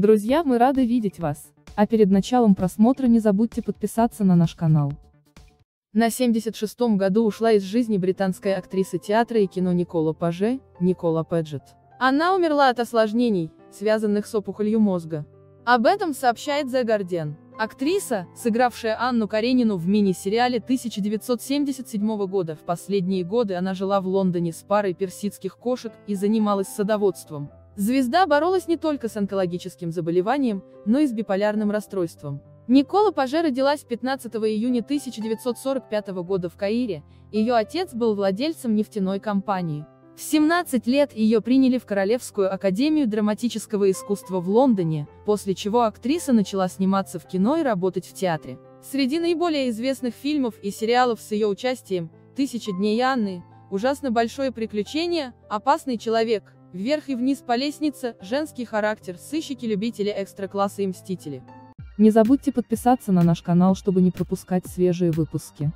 Друзья, мы рады видеть вас. А перед началом просмотра не забудьте подписаться на наш канал. На 76-м году ушла из жизни британская актриса театра и кино Никола Паже, Никола Педжет. Она умерла от осложнений, связанных с опухолью мозга. Об этом сообщает The Guardian. Актриса, сыгравшая Анну Каренину в мини-сериале 1977 года, в последние годы она жила в Лондоне с парой персидских кошек и занималась садоводством. Звезда боролась не только с онкологическим заболеванием, но и с биполярным расстройством. Никола Паже родилась 15 июня 1945 года в Каире, ее отец был владельцем нефтяной компании. В 17 лет ее приняли в Королевскую академию драматического искусства в Лондоне, после чего актриса начала сниматься в кино и работать в театре. Среди наиболее известных фильмов и сериалов с ее участием «Тысяча дней Анны», «Ужасно большое приключение», «Опасный человек», «Вверх и вниз по лестнице», «Женский характер», «Сыщики-любители экстра-класса и мстители». Не забудьте подписаться на наш канал, чтобы не пропускать свежие выпуски.